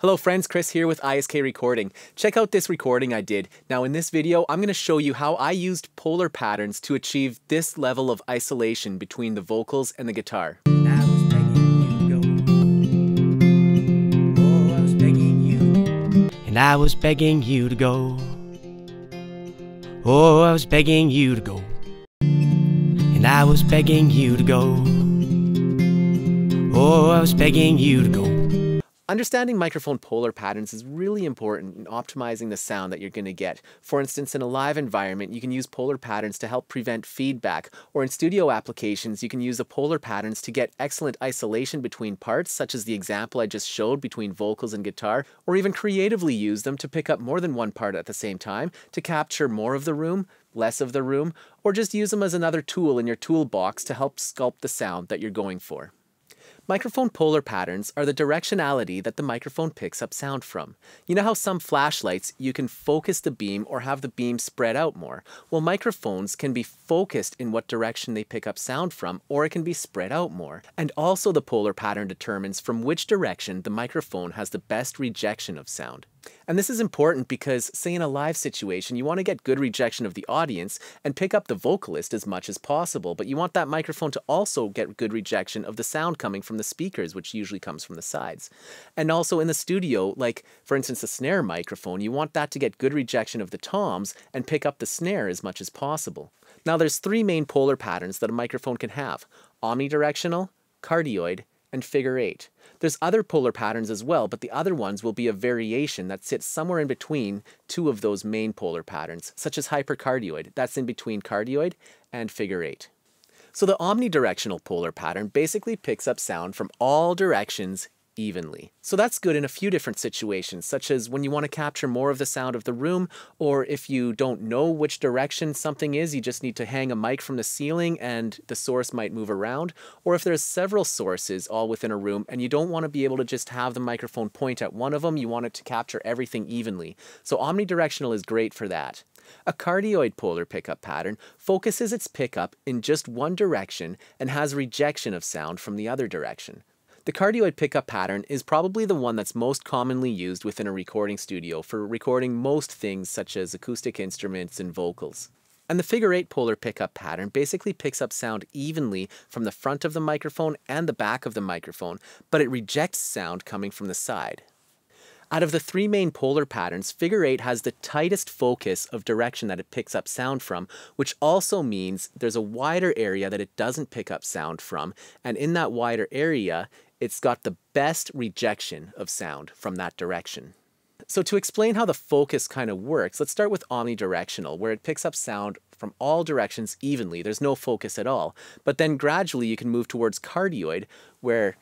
Hello friends, Chris here with ISK Recording. Check out this recording I did. Now in this video, I'm going to show you how I used polar patterns to achieve this level of isolation between the vocals and the guitar. And I was begging you to go. Oh, I was begging you. And I was begging you to go. Oh, I was begging you to go. And I was begging you to go. Oh, I was begging you to go. Understanding microphone polar patterns is really important in optimizing the sound that you're going to get. For instance, in a live environment, you can use polar patterns to help prevent feedback, or in studio applications, you can use the polar patterns to get excellent isolation between parts, such as the example I just showed between vocals and guitar, or even creatively use them to pick up more than one part at the same time to capture more of the room, less of the room, or just use them as another tool in your toolbox to help sculpt the sound that you're going for. Microphone polar patterns are the directionality that the microphone picks up sound from. You know how some flashlights, you can focus the beam or have the beam spread out more? Well, microphones can be focused in what direction they pick up sound from, or it can be spread out more. And also the polar pattern determines from which direction the microphone has the best rejection of sound. And this is important because, say in a live situation, you want to get good rejection of the audience and pick up the vocalist as much as possible, but you want that microphone to also get good rejection of the sound coming from the speakers, which usually comes from the sides. And also in the studio, like for instance, a snare microphone, you want that to get good rejection of the toms and pick up the snare as much as possible. Now there's three main polar patterns that a microphone can have, omnidirectional, cardioid, and figure eight. There's other polar patterns as well, but the other ones will be a variation that sits somewhere in between two of those main polar patterns, such as hypercardioid. That's in between cardioid and figure eight. So the omnidirectional polar pattern basically picks up sound from all directions evenly. So that's good in a few different situations, such as when you want to capture more of the sound of the room, or if you don't know which direction something is, you just need to hang a mic from the ceiling and the source might move around, or if there's several sources all within a room and you don't want to be able to just have the microphone point at one of them, you want it to capture everything evenly. So omnidirectional is great for that. A cardioid polar pickup pattern focuses its pickup in just one direction and has rejection of sound from the other direction. The cardioid pickup pattern is probably the one that's most commonly used within a recording studio for recording most things such as acoustic instruments and vocals. And the figure 8 polar pickup pattern basically picks up sound evenly from the front of the microphone and the back of the microphone, but it rejects sound coming from the side. Out of the three main polar patterns, figure 8 has the tightest focus of direction that it picks up sound from, which also means there's a wider area that it doesn't pick up sound from, and in that wider area, it's got the best rejection of sound from that direction. So to explain how the focus kind of works, let's start with omnidirectional, where it picks up sound from all directions evenly. There's no focus at all. But then gradually you can move towards cardioid, where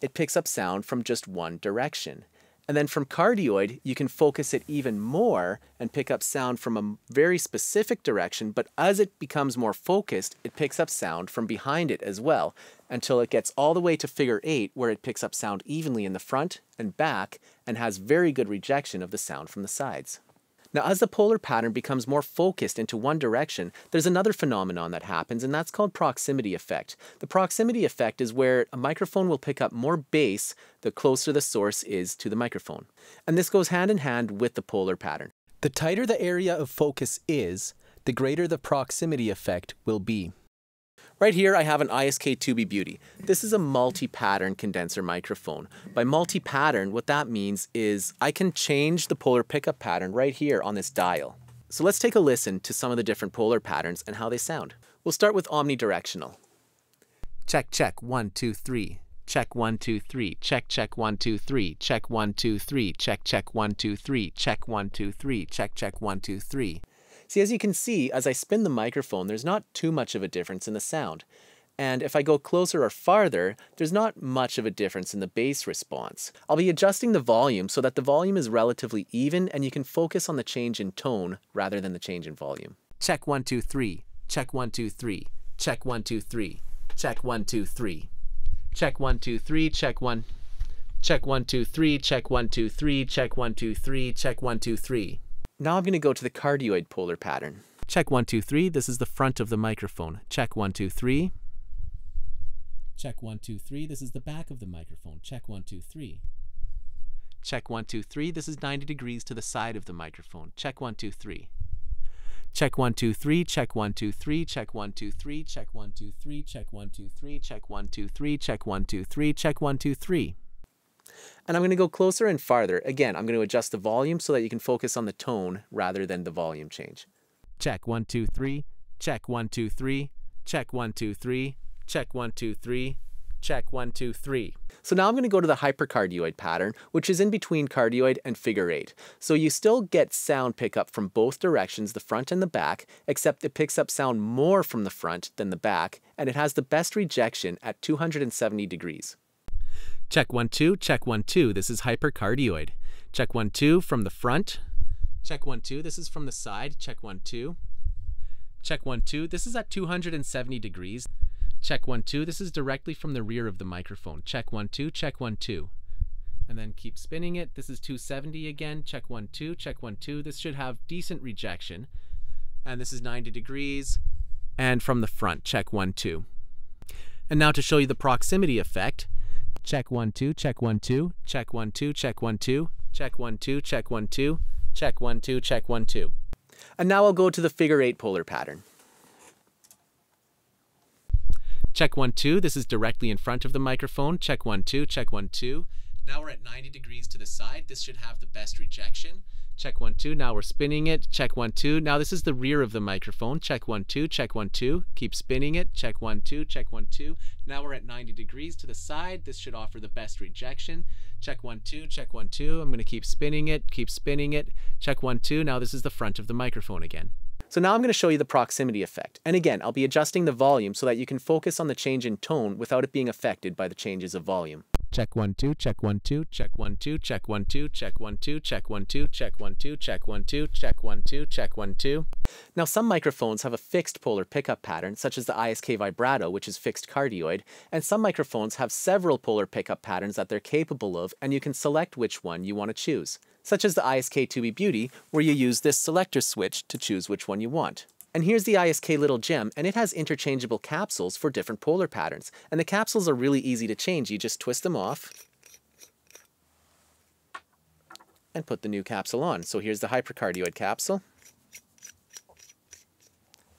it picks up sound from just one direction. And then from cardioid, you can focus it even more and pick up sound from a very specific direction, but as it becomes more focused, it picks up sound from behind it as well, until it gets all the way to figure eight, where it picks up sound evenly in the front and back and has very good rejection of the sound from the sides. Now, as the polar pattern becomes more focused into one direction, there's another phenomenon that happens, and that's called proximity effect. The proximity effect is where a microphone will pick up more bass the closer the source is to the microphone. And this goes hand in hand with the polar pattern. The tighter the area of focus is, the greater the proximity effect will be. Right here I have an ISK 2B Beauty. This is a multi-pattern condenser microphone. By multi-pattern, what that means is I can change the polar pickup pattern right here on this dial. So let's take a listen to some of the different polar patterns and how they sound. We'll start with omnidirectional. Check, check, one, two, three. Check one, two, three. Check, check, one, two, three. Check one, two, three. Check, check, one, two, three. Check one, two, three. Check, check, one, two, three. See, as you can see, as I spin the microphone, there's not too much of a difference in the sound. And if I go closer or farther, there's not much of a difference in the bass response. I'll be adjusting the volume so that the volume is relatively even and you can focus on the change in tone rather than the change in volume. Check one, two, three. Check one, two, three. Check one, two, three. Check one, two, three. Check one, two, three. Check one. Check one, two, three. Check one, two, three. Check one, two, three. Check one, two, three. Now I'm going to go to the cardioid polar pattern. Check one, two, three. This is the front of the microphone. Check one, two, three. Check one, two, three. This is the back of the microphone. Check one, two, three. Check one, two, three. This is 90 degrees to the side of the microphone. Check one, two, three. Check one, two, three, check one, two, three, check one, two, three, check one, two, three, check one, two, three, check one, two, three, check one, two, three, check one, two, three. And I'm going to go closer and farther. Again, I'm going to adjust the volume so that you can focus on the tone rather than the volume change. Check one, two, three, check one, two, three, check one, two, three, check one, two, three, check one, two, three. So now I'm going to go to the hypercardioid pattern, which is in between cardioid and figure eight. So you still get sound pickup from both directions, the front and the back, except it picks up sound more from the front than the back, and it has the best rejection at 270 degrees. Check one, two, check one, two. This is hypercardioid. Check one, two from the front. Check one, two. This is from the side. Check one, two. Check one, two. This is at 270 degrees. Check one, two. This is directly from the rear of the microphone. Check one, two, check one, two. And then keep spinning it. This is 270 again. Check one, two, check one, two. This should have decent rejection. And this is 90 degrees. And from the front, check one, two. And now to show you the proximity effect, check one, two, check one, two, check one, two, check one, two, check one, two, check one, two, check one, two, check one, two. And now I'll go to the figure eight polar pattern. Check one, two. This is directly in front of the microphone. Check one, two, check one, two. Now we're at 90 degrees to the side. This should have the best rejection. Check one, two. Now we're spinning it. Check one, two. Now this is the rear of the microphone. Check one, two, check one, two. Keep spinning it. Check one, two, check one, two. Now we're at 90 degrees to the side. This should offer the best rejection. Check one, two, check one, two. I'm going to keep spinning it, keep spinning it. Check one, two. Now this is the front of the microphone again. So now I'm going to show you the proximity effect. And again, I'll be adjusting the volume so that you can focus on the change in tone without it being affected by the changes of volume. Check one, two, check one, two, check one, two, check one, two, check one, two, check one, two, check one, two, check one, two, check one, two, check one, two. Now some microphones have a fixed polar pickup pattern, such as the ISK vibrato, which is fixed cardioid, and some microphones have several polar pickup patterns that they're capable of, and you can select which one you want to choose such as the ISK2B Beauty, where you use this selector switch to choose which one you want. And here's the ISK Little Gem, and it has interchangeable capsules for different polar patterns. And the capsules are really easy to change. You just twist them off and put the new capsule on. So here's the hypercardioid capsule.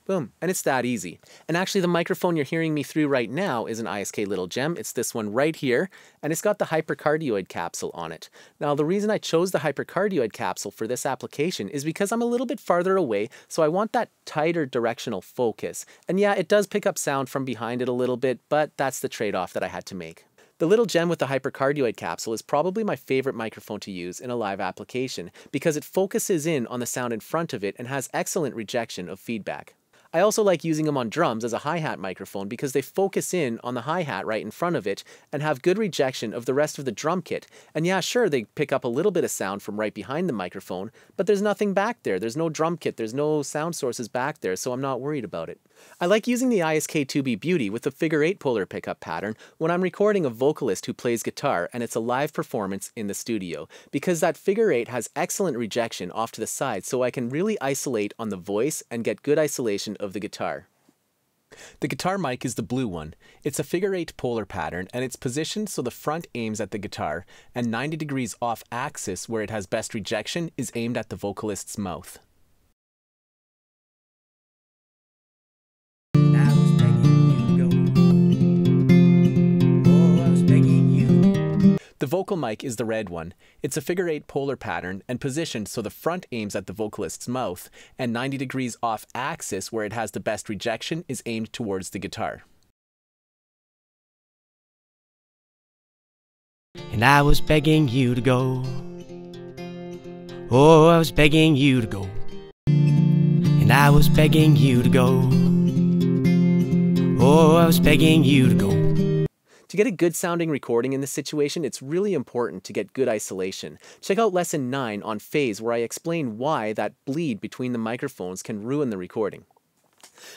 Boom. And it's that easy. And actually, the microphone you're hearing me through right now is an ISK Little Gem. It's this one right here, and it's got the hypercardioid capsule on it. Now, the reason I chose the hypercardioid capsule for this application is because I'm a little bit farther away, so I want that tighter directional focus. And yeah, it does pick up sound from behind it a little bit, but that's the trade-off that I had to make. The little gem with the hypercardioid capsule is probably my favorite microphone to use in a live application because it focuses in on the sound in front of it and has excellent rejection of feedback. I also like using them on drums as a hi-hat microphone because they focus in on the hi-hat right in front of it and have good rejection of the rest of the drum kit. And yeah, sure, they pick up a little bit of sound from right behind the microphone, but there's nothing back there. There's no drum kit, there's no sound sources back there, so I'm not worried about it. I like using the ISK2B Beauty with the figure 8 polar pickup pattern when I'm recording a vocalist who plays guitar and it's a live performance in the studio, because that figure 8 has excellent rejection off to the side so I can really isolate on the voice and get good isolation of the guitar. The guitar mic is the blue one. It's a figure 8 polar pattern and it's positioned so the front aims at the guitar and 90 degrees off axis where it has best rejection is aimed at the vocalist's mouth. The vocal mic is the red one. It's a figure eight polar pattern and positioned so the front aims at the vocalist's mouth, and 90 degrees off axis where it has the best rejection is aimed towards the guitar. And I was begging you to go. Oh, I was begging you to go. And I was begging you to go. Oh, I was begging you to go. To get a good sounding recording in this situation, it's really important to get good isolation. Check out lesson 9 on phase where I explain why that bleed between the microphones can ruin the recording.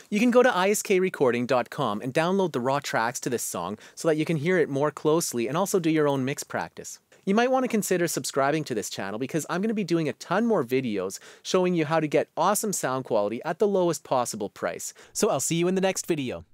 You can go to iskrecording.com and download the raw tracks to this song so that you can hear it more closely and also do your own mix practice. You might want to consider subscribing to this channel because I'm going to be doing a ton more videos showing you how to get awesome sound quality at the lowest possible price. So I'll see you in the next video.